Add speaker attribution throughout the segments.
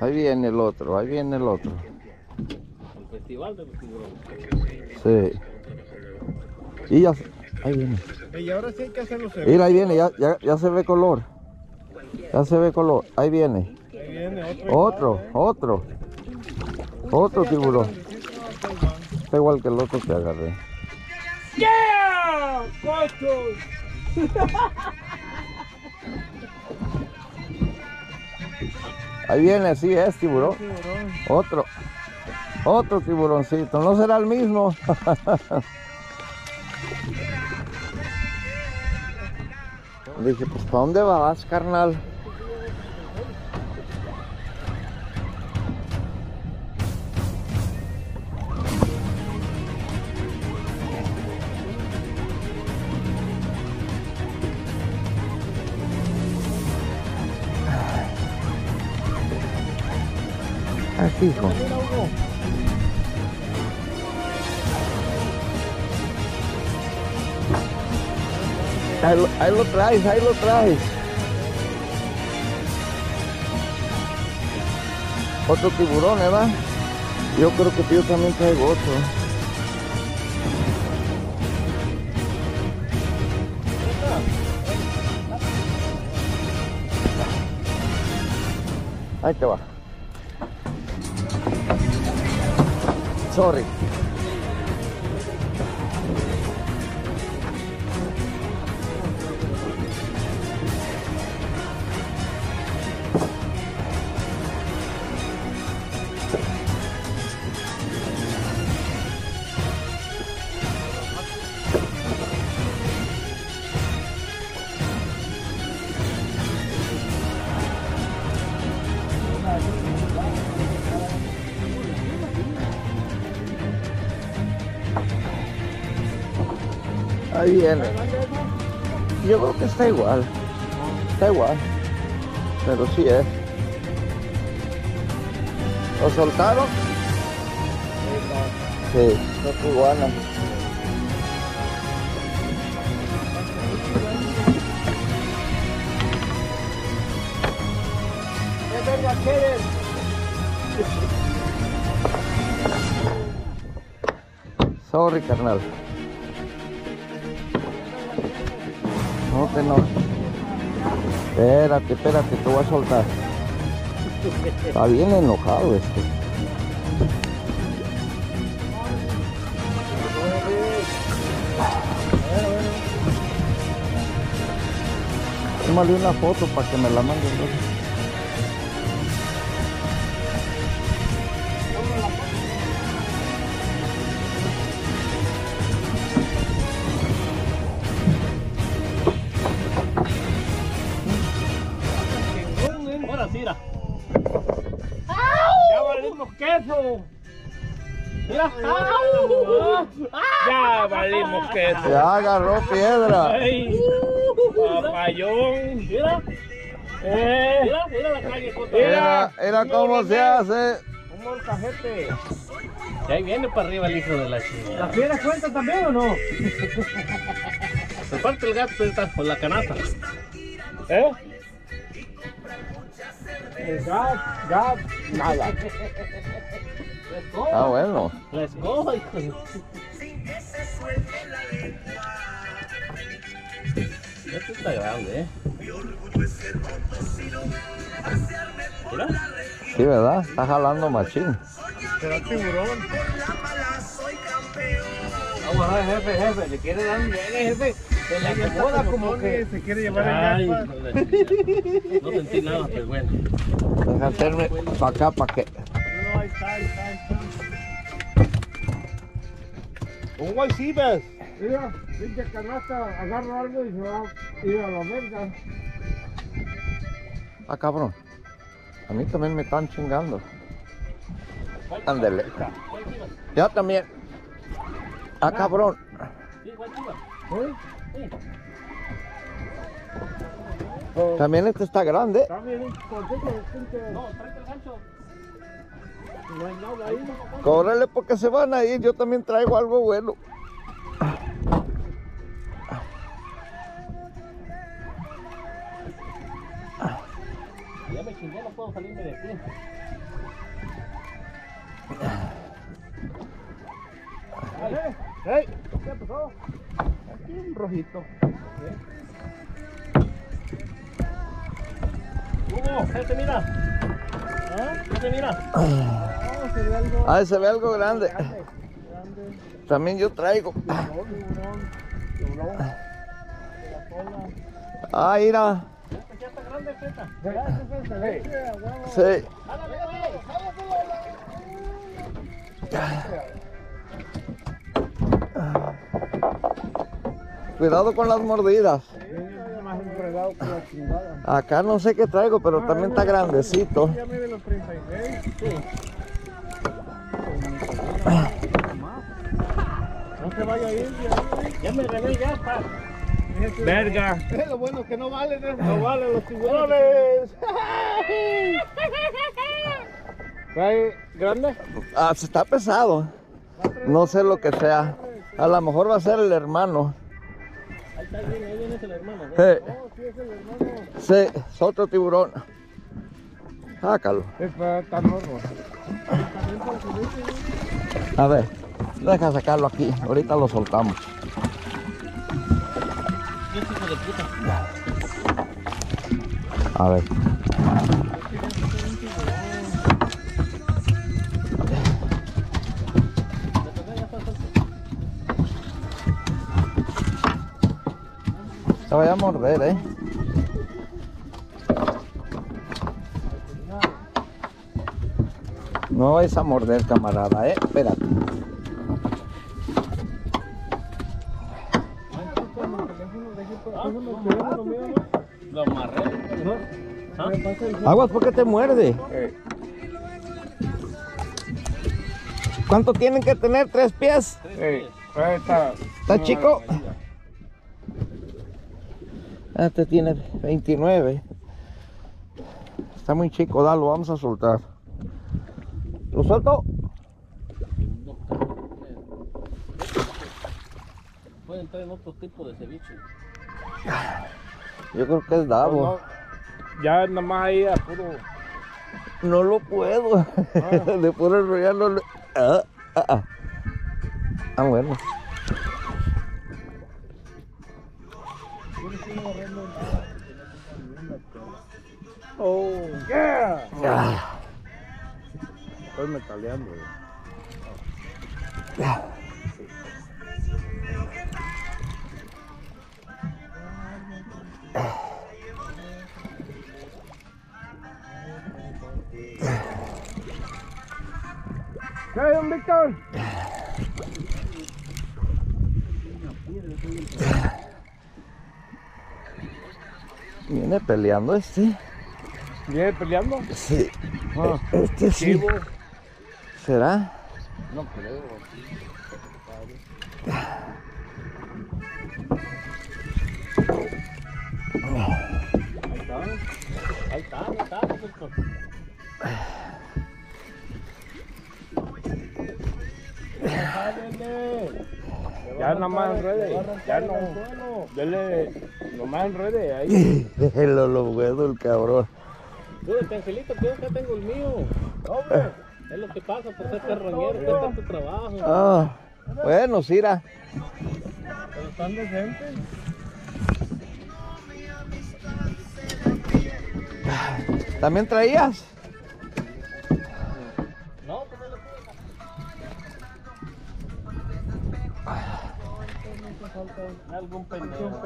Speaker 1: Ahí viene el otro, ahí viene el otro.
Speaker 2: El festival de los tiburones.
Speaker 1: Sí. Y ya, ahí viene.
Speaker 3: Y ahora sí hay que hacerlo.
Speaker 1: Mira, ahí viene, ya, ya, ya se ve color. Ya se ve color, ahí viene.
Speaker 3: Ahí viene otro.
Speaker 1: Otro, otro. Otro tiburón. Está igual que el otro que agarré.
Speaker 3: ¡Yeah! ¡Cochos!
Speaker 1: Ahí viene, sí, es tiburón.
Speaker 3: Tiburón.
Speaker 1: Otro. Otro tiburoncito. No será el mismo. Dije, pues ¿para dónde vas, carnal? Ahí lo, ahí lo traes, ahí lo traes. Otro tiburón, ¿verdad? Yo creo que yo también traigo otro. Ahí te va. Sorry. Ahí viene. Yo creo que está igual. Está igual. Pero sí es. ¿Lo soltaron? Sí, no iguana. Sorry, carnal. No te no. Espérate, espérate, te voy a soltar. Está bien enojado este. Tómale una foto para que me la manden.
Speaker 2: Mira.
Speaker 3: ¡Ya valimos queso!
Speaker 2: Mira.
Speaker 3: ¡Ya valimos queso!
Speaker 1: Ya agarró piedra.
Speaker 3: ¡Ay! ¡Papayón!
Speaker 2: Mira.
Speaker 3: ¡Eh!
Speaker 2: Mira, mira la calle. Coto.
Speaker 1: Era, era cómo se hace.
Speaker 3: ¡Un molcajete!
Speaker 2: Y ahí viene para arriba el hijo de la chingada.
Speaker 3: piedra cuenta también o no?
Speaker 2: Se parte el gato está por la canasta.
Speaker 3: ¿Eh? El gas, gas, nada.
Speaker 2: Let's go.
Speaker 1: Ah, bueno.
Speaker 2: Let's go, hijo de... Esto está grande, eh. Mira.
Speaker 1: Sí, ¿verdad? Está jalando machín.
Speaker 3: ¿Será tiburón?
Speaker 2: Vamos a ver, jefe, jefe. ¿Le quiere dar un jefe? Se le acomoda como que...
Speaker 3: se quiere llevar
Speaker 2: Ay,
Speaker 3: el
Speaker 2: la chingada. No sentí nada, pero bueno.
Speaker 1: Deja hacerme para acá, para que.
Speaker 3: No, ahí está, ahí está, ahí está. Un guaycibes. Mira, pinche canasta, agarra algo y se va a ir a la verga.
Speaker 1: Ah, cabrón. A mí también me están chingando. Ándele. Ya también. Ah, cabrón.
Speaker 3: ¿Eh?
Speaker 1: También este está grande. Cóbrale porque se van a ir. Yo también traigo algo bueno.
Speaker 2: Ya me chingué, no puedo salirme de aquí.
Speaker 3: Rojito.
Speaker 2: Hugo, gente, mira. ¿Ah? Gente, mira.
Speaker 3: No, se ve algo
Speaker 1: Ah, se ve algo grande.
Speaker 3: grande. Grande.
Speaker 1: También yo traigo. Ah, mira.
Speaker 2: Ya
Speaker 1: Cuidado con las mordidas. Acá no sé qué traigo, pero también está grandecito.
Speaker 3: Ya mide los 36.
Speaker 2: Sí.
Speaker 3: No se vaya a ir,
Speaker 2: Ya me gané, ya está.
Speaker 3: ya. Verga. Es lo bueno que no vale, ¿no? No vale los tiburones. ¿Trae grande?
Speaker 1: Ah, se está pesado. No sé lo que sea. A lo mejor va a ser el hermano.
Speaker 2: Ahí está, viene, ahí viene el hermano. ¿ves?
Speaker 1: Sí,
Speaker 3: No, sí es el hermano.
Speaker 1: sí, es otro tiburón. Sácalo.
Speaker 3: Es para tan morro.
Speaker 1: A ver, deja sacarlo aquí. Ahorita lo soltamos.
Speaker 2: Qué hijo de puta.
Speaker 1: A ver. Te voy a morder, eh. No vais a morder, camarada, eh. Espérate. Aguas, ¿por qué te muerde? ¿Cuánto tienen que tener? ¿Tres pies?
Speaker 3: Ahí está.
Speaker 1: ¿Está chico? Este tiene 29. Está muy chico, dalo, vamos a soltar. ¿Lo suelto?
Speaker 2: Puede entrar en otro tipo de ceviche.
Speaker 1: Yo creo que es Davo.
Speaker 3: Ya nada más ahí a puro.
Speaker 1: No lo puedo. De puro enrollar no lo... Ah, ah, ah. Ah, bueno.
Speaker 3: Oh, yeah.
Speaker 1: Ah,
Speaker 3: Estoy metaleando. eh. ¿Qué hay, don Víctor?
Speaker 1: Viene peleando este.
Speaker 3: ¿Viene peleando?
Speaker 1: Sí.
Speaker 3: Ah,
Speaker 1: Este sí. ¿Será?
Speaker 3: No creo.
Speaker 2: Ahí está. Ahí está, ahí está. perfecto.
Speaker 3: Ya nada más enrede. Ya no. Dele. Nomás enrede ahí.
Speaker 1: lo lo bueno el cabrón.
Speaker 2: Súbete, Angelito, que yo acá tengo el mío. Hombre, es lo que pasa por ser carroñero, cuesta tu trabajo.
Speaker 1: Ah, bueno, Sira.
Speaker 3: Pero están decentes.
Speaker 1: ¿También traías?
Speaker 2: No, pues no le pude Algún pendejo.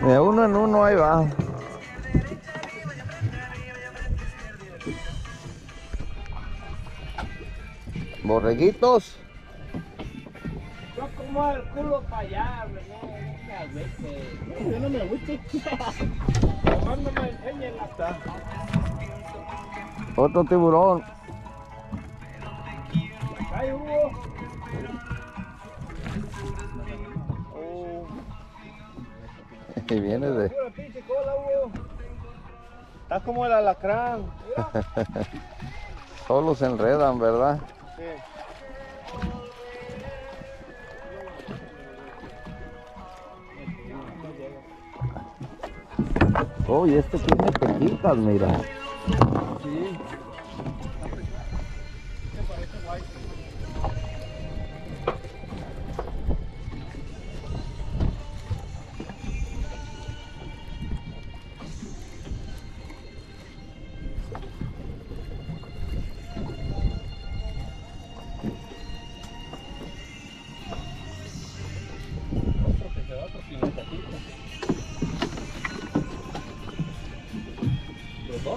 Speaker 1: De uno en uno ahí va. Borreguitos.
Speaker 2: Yo como el culo para allá, Yo no me agüito.
Speaker 3: Nomás no me enseñen hasta.
Speaker 1: Otro tiburón.
Speaker 3: Ahí, Hugo.
Speaker 1: Y viene de...
Speaker 3: Pura pinche cola, Hugo. Está como el alacrán.
Speaker 1: Solo se enredan, ¿verdad?
Speaker 3: Sí.
Speaker 1: Oh, y este tiene pequitas, mira.
Speaker 3: Sí.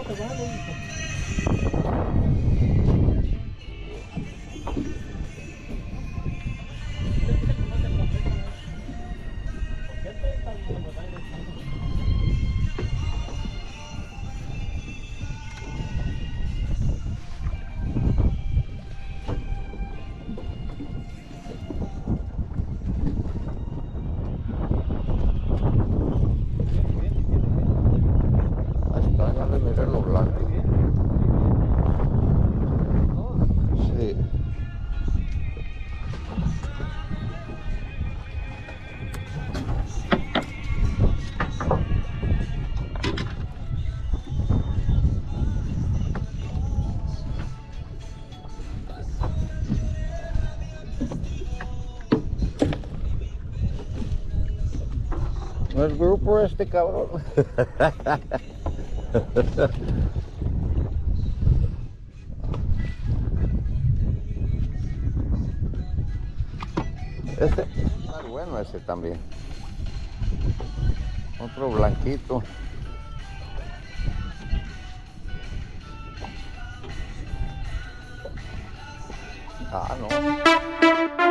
Speaker 2: Los
Speaker 1: El grupo este cabrón. Este, está bueno ese también. Otro blanquito. Ah, no.